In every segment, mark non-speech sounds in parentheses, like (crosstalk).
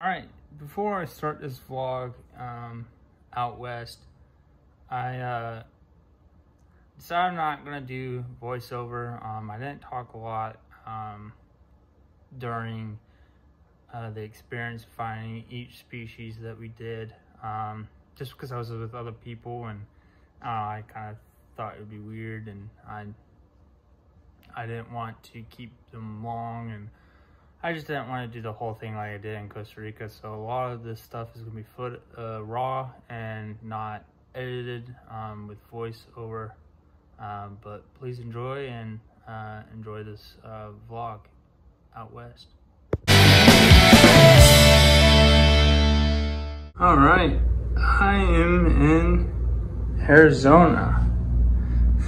All right, before I start this vlog um, out west, I uh, decided I'm not gonna do voiceover. Um, I didn't talk a lot um, during uh, the experience finding each species that we did, um, just because I was with other people and uh, I kind of thought it would be weird and I I didn't want to keep them long and I just didn't want to do the whole thing like I did in Costa Rica. So a lot of this stuff is gonna be foot uh, raw and not edited um, with voiceover. Um, but please enjoy and uh, enjoy this uh, vlog out west. All right, I am in Arizona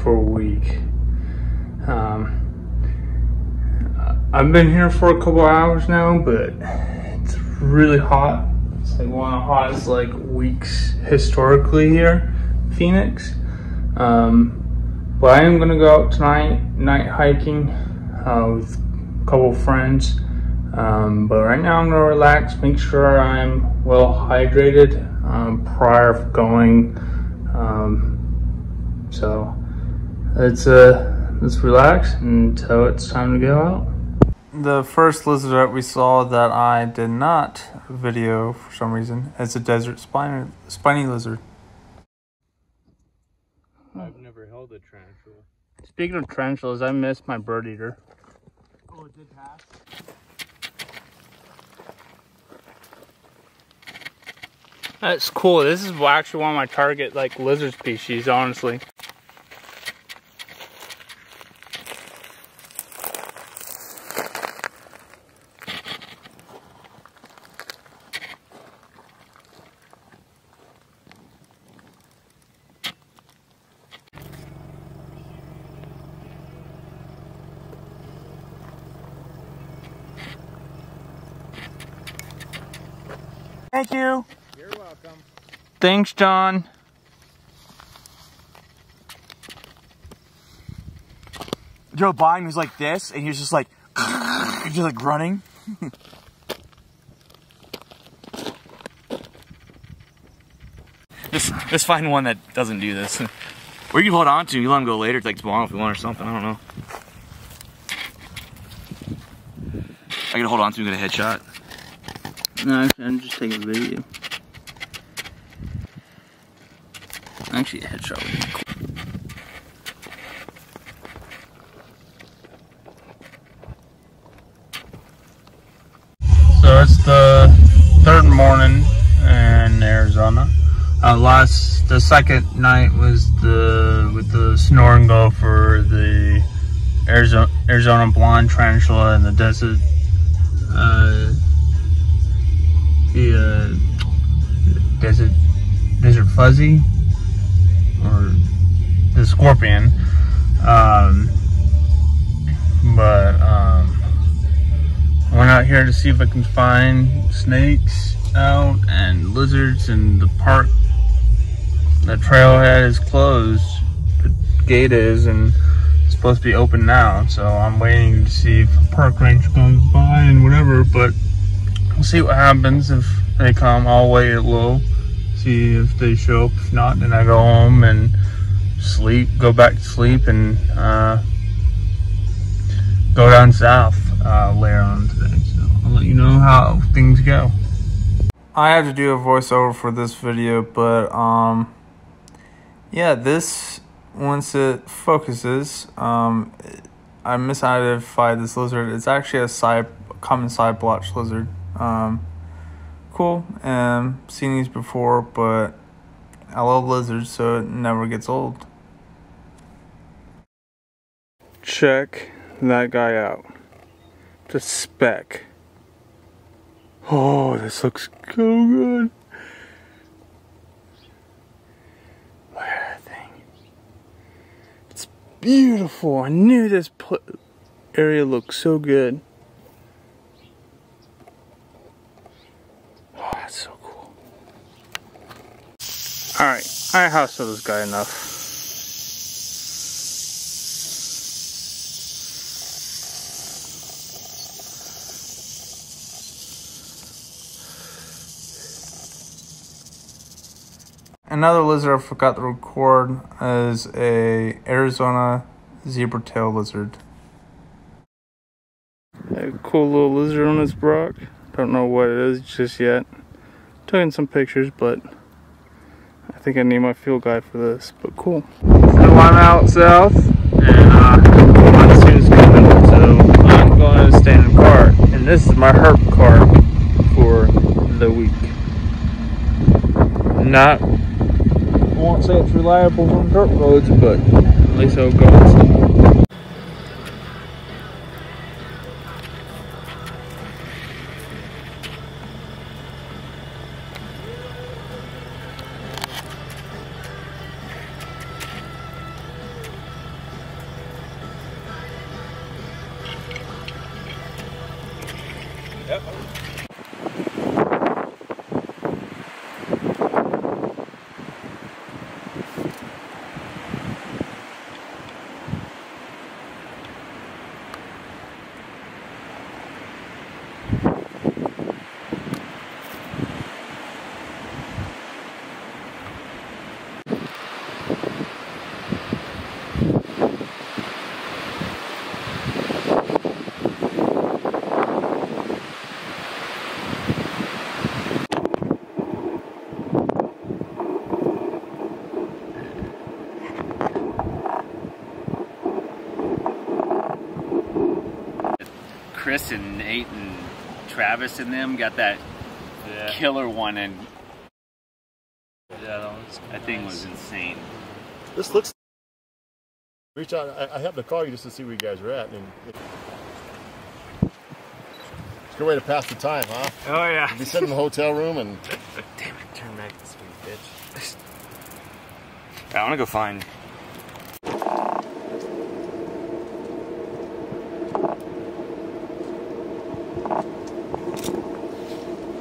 for a week. Um, I've been here for a couple hours now, but it's really hot. It's like one of the hottest like weeks historically here, Phoenix. Um, but I am gonna go out tonight, night hiking uh, with a couple friends. Um, but right now I'm gonna relax, make sure I'm well hydrated um, prior of going. Um, so let's uh, let's relax until it's time to go out. The first lizard that we saw that I did not video for some reason is a desert spiny spiny lizard. I've never held a tarantula. Speaking of tarantulas, I missed my bird eater. Oh, it did pass? That's cool. This is actually one of my target like lizard species, honestly. Thank you. You're welcome. Thanks, John. Joe Biden was like this, and he was just like, (laughs) just like running. just, just find one that doesn't do this. (laughs) Or you can hold on to him, you let him go later, take tomorrow if you want or something, I don't know. I gotta hold on to him, get a headshot. No, I'm just taking a video. Actually, a headshot would be cool. So it's the third morning in Arizona. Uh, last, the second night was the with the snoring gopher, the Arizona Arizona blonde tarantula, in the desert. Uh, the uh, desert desert fuzzy? Or the scorpion? Um, but um, I went out here to see if I can find snakes out and lizards and the park. The trailhead is closed. The gate is and it's supposed to be open now. So I'm waiting to see if a park ranger comes by and whatever but we'll see what happens if they come. I'll wait a low, see if they show up. If not, then I go home and sleep, go back to sleep, and uh, go down south uh, later on today. So I'll let you know how things go. I have to do a voiceover for this video, but um, yeah, this once it focuses, um, I misidentified this lizard. It's actually a side common side blotch lizard. Um, cool. Um, seen these before, but I love lizards, so it never gets old. Check that guy out. The speck. Oh, this looks so good. Thing. It's beautiful. I knew this area looked so good. Alright, I hustled this guy enough. Another lizard I forgot to record is a Arizona zebra tail lizard. A cool little lizard on this rock. Don't know what it is just yet. Taking some pictures, but I think I need my fuel guide for this. But cool. So I'm out south, and uh, monsoon's coming, so I'm going to stay in the car. And this is my herp car for the week. Not, I won't say it's reliable on dirt roads, but at least I'll go Yep. Chris and Nate and Travis and them got that Yeah. killer one, and Yeah, that was that thing was insane. This looks. Reach out. I, I happened to call you just to see where you guys are at, and it's a good way to pass the time, huh? Oh yeah. Be sitting in the hotel room and (laughs) Damn it! Turn back this way, bitch. I want to go find.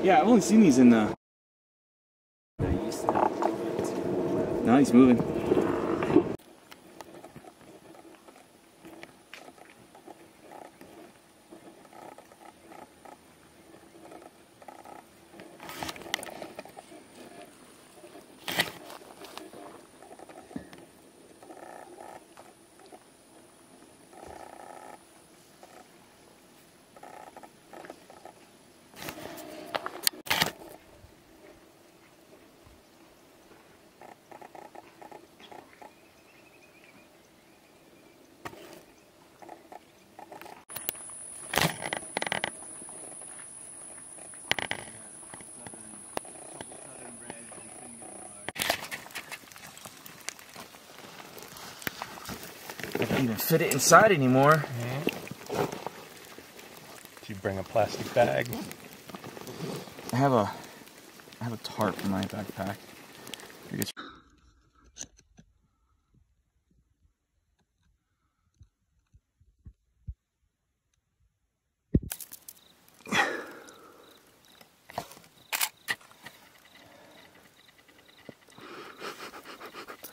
Yeah, I've only seen these in the. No, he's moving. Can't even fit it inside anymore. Did you bring a plastic bag? I have a, I have a tarp in my backpack.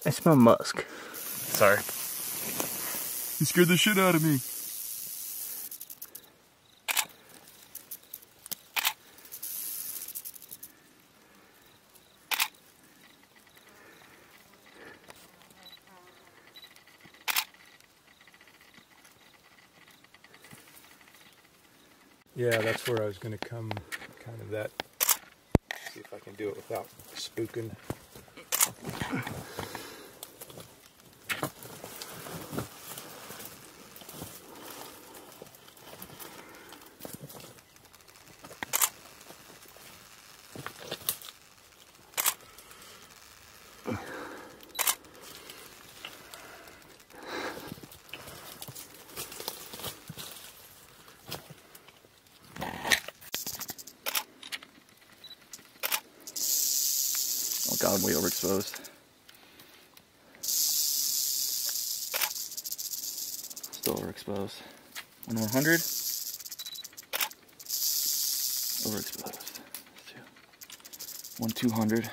I (sighs) smell musk. Sorry. You scared the shit out of me. Yeah, that's where I was gonna come. Kind of that. See if I can do it without spooking. God, I'm way overexposed. Still overexposed. One one hundred. Overexposed. Two. One two hundred.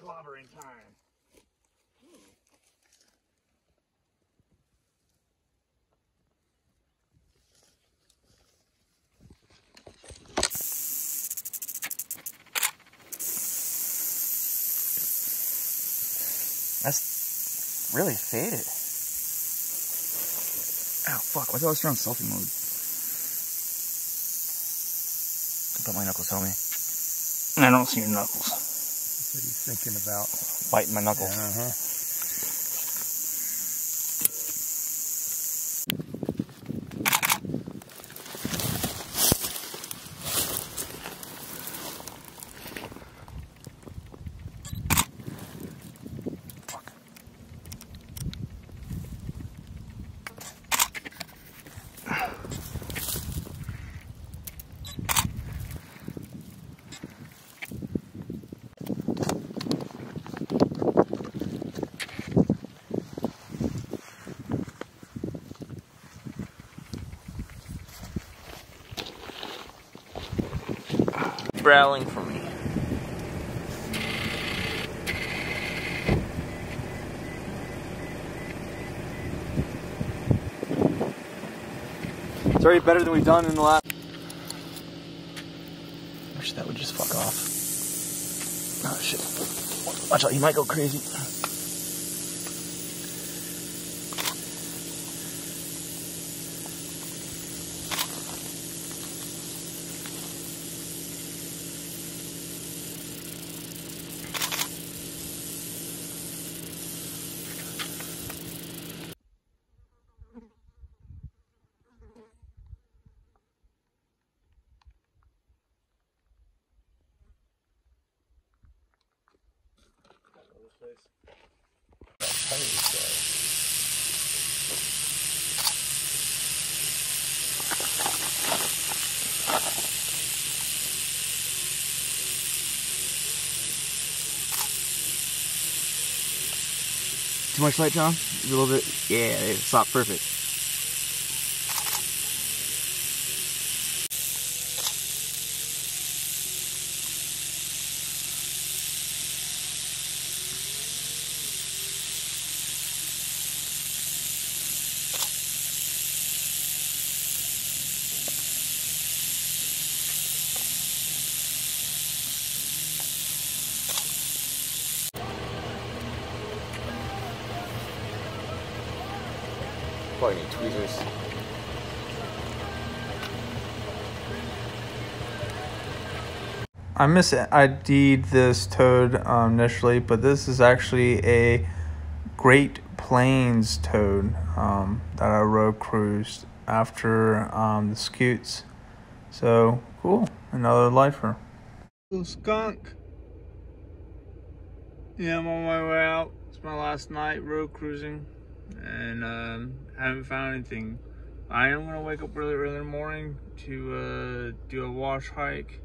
Clobbering time. That's really faded. Oh fuck, why is it always on selfie mode? Don't my knuckles tell me. I don't see your knuckles. What are you thinking about? Biting my knuckles. Uh-huh. Growling for me. It's already better than we've done in the last. Wish that would just fuck off. Oh shit. Watch out, he might go crazy. Too much light, John? A little bit. Yeah, it's not perfect. Probably need tweezers. I misid'd this toad um, initially, but this is actually a Great Plains toad um, that I road cruised after um, the scoots. So cool, another lifer. Little skunk. Yeah, I'm on my way out. It's my last night road cruising, and um, haven't found anything. I am gonna wake up really early in the morning to uh, do a wash hike.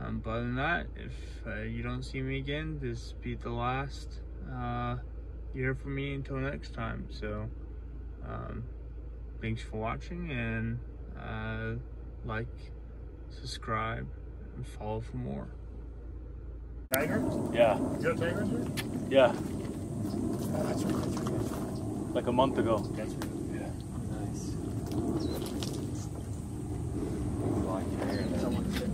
Um, but other than that, if uh, you don't see me again, this be the last uh, you hear from me until next time. So, um, thanks for watching and uh, like, subscribe, and follow for more. Tiger? Yeah, You got tigers here? yeah, Oh, that's right. That's right. Like a month ago. That's right. Someone sent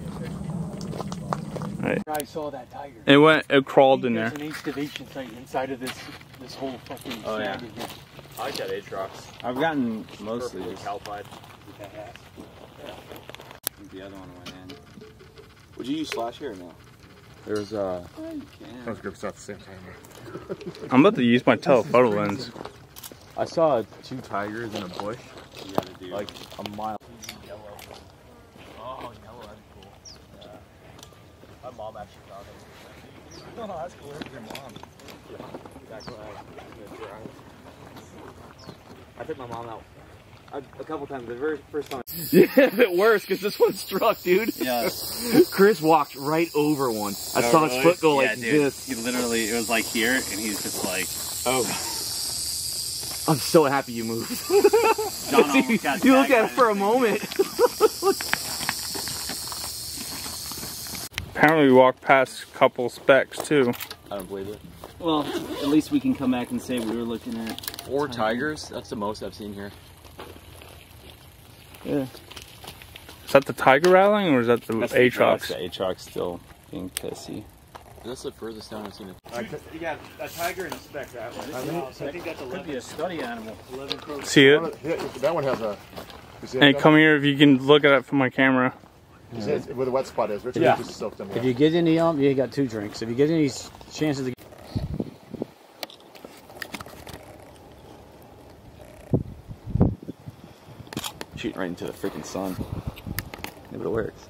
me. I saw that tiger. It went, it crawled in There's there. an excavation site inside of this this whole fucking Oh, yeah. here. I like that atrox. I've gotten mostly Perfectly this. calcified. The other one went in. Would you use slash here or no? There's uh. Let's go start the same time. I'm about to use my telephoto lens. I saw two tigers in a bush, You gotta do. like a mile. oh, yellow, that'd be cool. My mom actually found him. (laughs) Oh, that's cool. Your mom. That's what I, I took my mom out a, a couple times. The very first time. (laughs) Yeah, it worse because this one struck, dude. Yeah. (laughs) Chris walked right over one. I Oh, saw his really? foot go yeah, like dude. this. He literally, it was like here, and he's just like, Oh. I'm so happy you moved. (laughs) (laughs) John almost got you look at it for a moment. (laughs) Apparently, we walked past a couple specks too. I don't believe it. Well, at least we can come back and say we were looking at. Four tigers. That's the most I've seen here. Yeah. Is that the tiger rattling or is that the That's atrox? The atrox still being pissy. That's the furthest down I've seen it. You got a tiger and a speck that way. I mean, I think that's Could be a study animal. 11 crows. See it? that one has a. you Hey, come here if you can look at it from my camera. You see it's- where the wet spot is. Richard Yeah. just soaked them. If you get any of them, you got two drinks. If you get any chances to Shooting right into the freaking sun. Yeah, but it works.